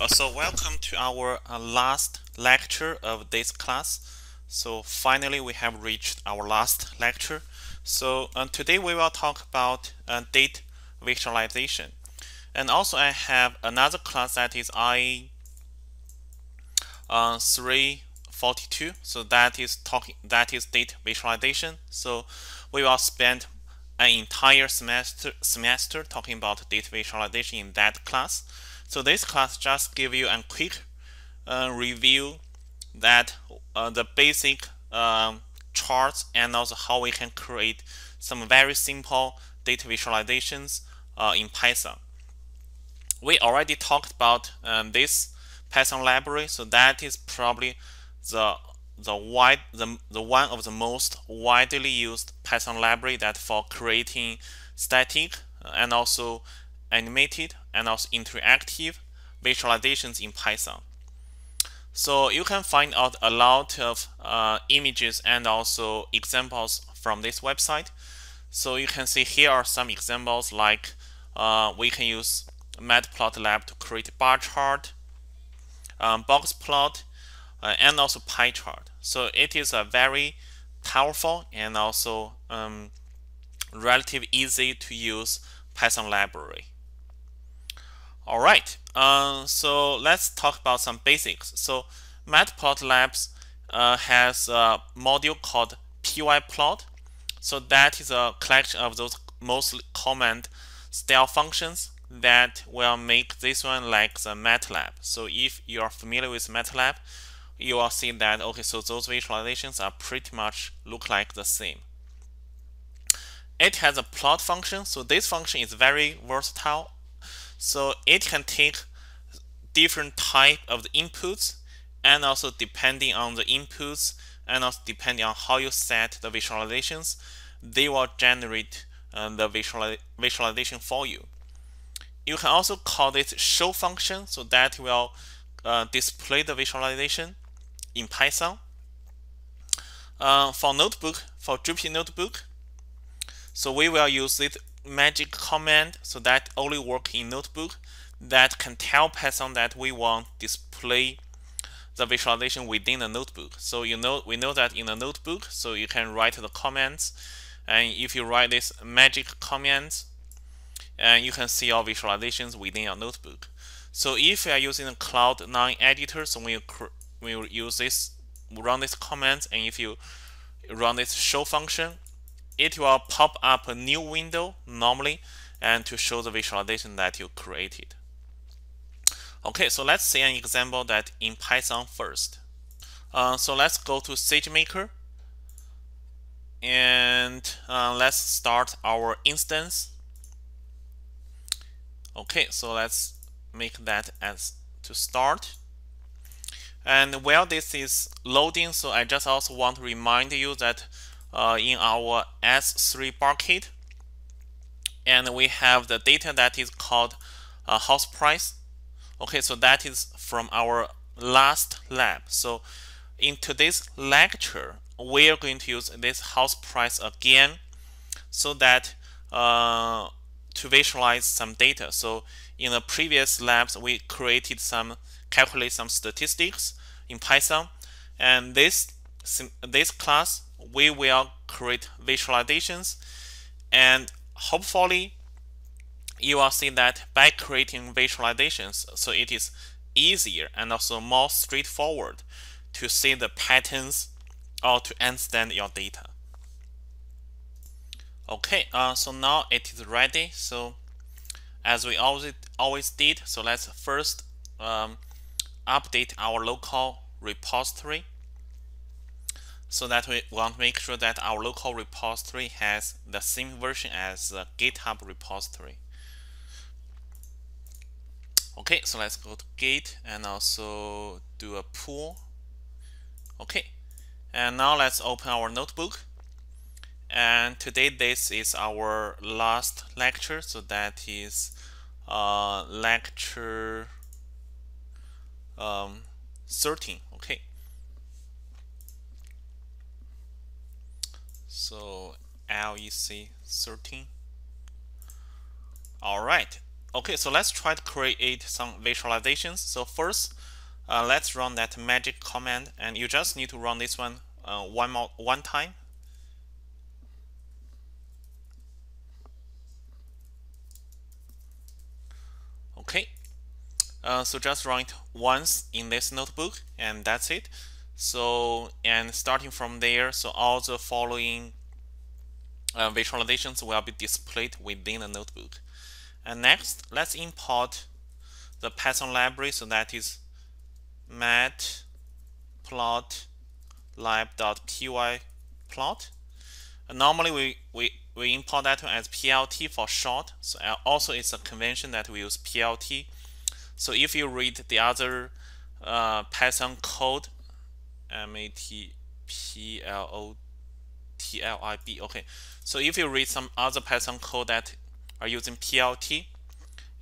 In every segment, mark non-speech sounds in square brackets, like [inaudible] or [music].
Uh, so welcome to our uh, last lecture of this class. So finally we have reached our last lecture. So uh, today we will talk about uh, data visualization. And also I have another class that is I uh, 342. So that is talking that is data visualization. So we will spend an entire semester semester talking about data visualization in that class. So this class just give you a quick uh, review that uh, the basic um, charts and also how we can create some very simple data visualizations uh, in Python. We already talked about um, this Python library, so that is probably the the wide the, the one of the most widely used Python library that for creating static and also animated and also interactive visualizations in Python. So you can find out a lot of uh, images and also examples from this website. So you can see here are some examples like uh, we can use Matplotlib to create bar chart, um, box plot, uh, and also pie chart. So it is a very powerful and also um, relatively easy to use Python library. All right, uh, so let's talk about some basics. So Matplotlib uh, has a module called pyplot. So that is a collection of those most common style functions that will make this one like the MATLAB. So if you are familiar with MATLAB, you will see that okay, so those visualizations are pretty much look like the same. It has a plot function, so this function is very versatile so it can take different type of the inputs and also depending on the inputs and also depending on how you set the visualizations, they will generate uh, the visual visualization for you. You can also call this show function so that will uh, display the visualization in Python. Uh, for notebook, for Jupyter Notebook, so we will use this magic command so that only work in notebook that can tell Python that we want display the visualization within the notebook. So you know we know that in a notebook, so you can write the comments, and if you write this magic commands, and you can see all visualizations within your notebook. So if you are using a Cloud9 editor, so we will use this run this command, and if you run this show function, it will pop up a new window normally and to show the visualization that you created. Okay, so let's see an example that in Python first. Uh, so let's go to SageMaker and uh, let's start our instance. Okay, so let's make that as to start. And while this is loading, so I just also want to remind you that uh, in our S3 bucket. And we have the data that is called uh, house price. Okay, so that is from our last lab. So in today's lecture, we are going to use this house price again so that uh, to visualize some data. So in the previous labs, we created some, calculate some statistics in Python. And this, this class, we will create visualizations. And hopefully you will see that by creating visualizations so it is easier and also more straightforward to see the patterns or to understand your data. Okay uh, so now it is ready. So as we always always did so let's first um, update our local repository so that we want to make sure that our local repository has the same version as the GitHub repository. Okay, so let's go to Git and also do a pull. Okay, and now let's open our notebook. And today this is our last lecture, so that is uh, lecture um, 13. Okay. So LEC 13 all right okay, so let's try to create some visualizations. So first, uh, let's run that magic command, and you just need to run this one uh, one more one time. Okay, uh, so just run it once in this notebook, and that's it. So and starting from there, so all the following uh, visualizations will be displayed within the notebook. And next, let's import the Python library. So that is matplotlib.py plot. Normally we, we, we import that as PLT for short. So uh, also it's a convention that we use PLT. So if you read the other uh, Python code, M-A-T-P-L-O-T-L-I-B, okay. So if you read some other Python code that are using PLT,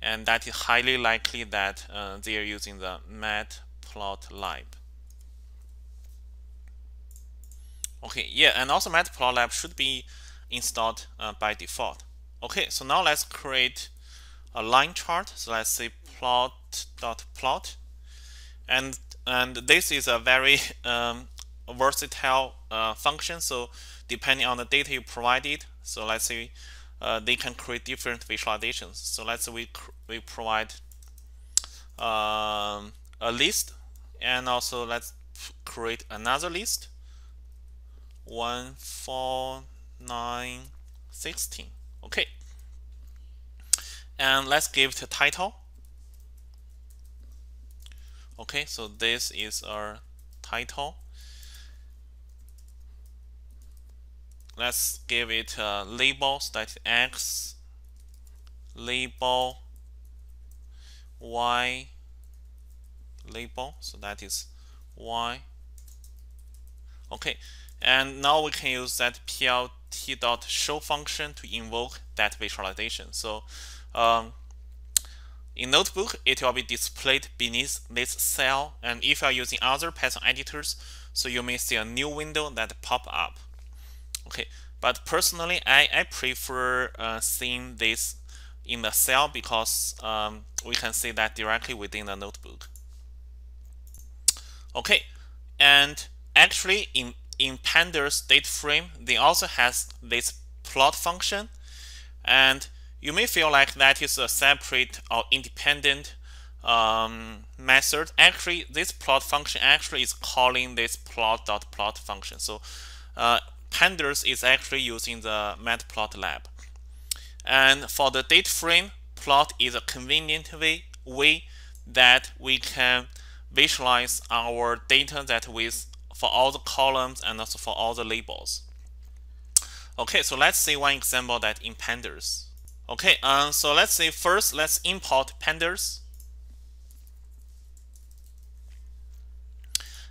and that is highly likely that uh, they are using the matplotlib. Okay, yeah, and also matplotlib should be installed uh, by default. Okay, so now let's create a line chart. So let's say plot.plot. .plot. And, and this is a very [laughs] um, versatile uh, function. So depending on the data you provided, so let's say uh, they can create different visualizations. So let's say we, we provide um, a list and also let's create another list 1 4 9 16 okay and let's give it a title okay so this is our title. Let's give it a label that x label y label so that is y. Okay and now we can use that plt dot show function to invoke that visualization. So um, in notebook it will be displayed beneath this cell and if you are using other python editors so you may see a new window that pop up Okay, but personally, I, I prefer uh, seeing this in the cell because um, we can see that directly within the notebook. Okay, and actually in, in Pandas data frame, they also has this plot function. And you may feel like that is a separate or independent um, method. Actually, this plot function actually is calling this plot.plot .plot function. So uh, pandas is actually using the matplotlib. And for the data frame, plot is a convenient way, way that we can visualize our data that with for all the columns and also for all the labels. Okay, so let's see one example that in pandas. Okay, um, so let's say first let's import pandas.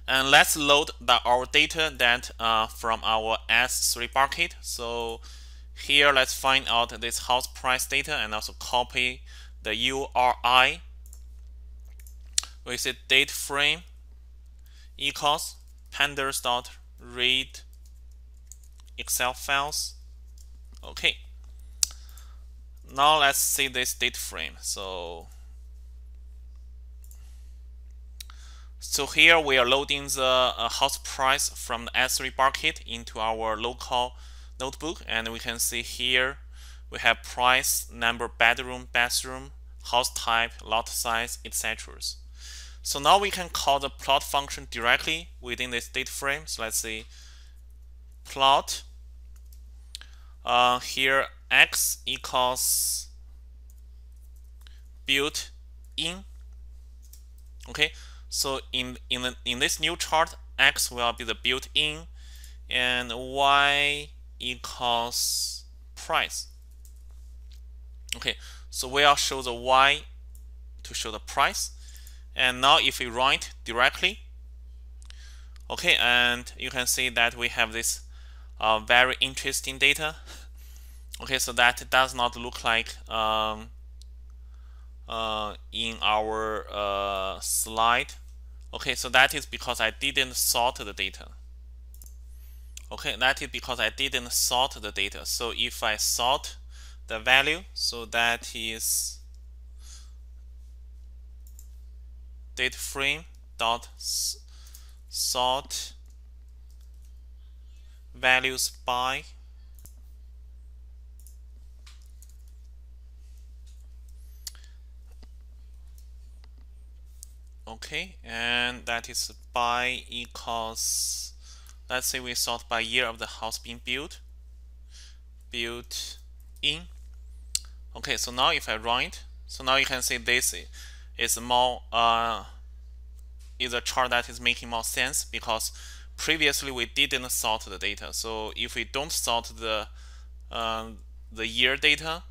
And let's load the, our data that uh, from our S3 bucket. So here, let's find out this house price data and also copy the URI. We say data frame equals pandas dot read Excel files. Okay. Now let's see this data frame. So So here we are loading the uh, house price from the S3 bucket into our local notebook and we can see here we have price, number, bedroom, bathroom, house type, lot size, etc. So now we can call the plot function directly within this data frame. So let's say plot uh, here x equals built in okay so in in the, in this new chart, x will be the built-in, and y equals price. Okay, so we'll show the y to show the price. And now if we run it directly, okay, and you can see that we have this uh, very interesting data. [laughs] Okay, so that does not look like um, uh, in our uh, slide. Okay, so that is because I didn't sort the data. Okay, that is because I didn't sort the data. So if I sort the value, so that is data frame dot sort values by okay and that is by equals let's say we sort by year of the house being built built in. Okay so now if I run it so now you can see this is more uh, is a chart that is making more sense because previously we didn't sort the data. So if we don't sort the um, the year data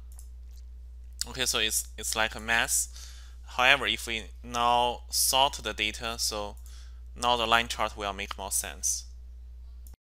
okay so it's it's like a mess However, if we now sort the data, so now the line chart will make more sense.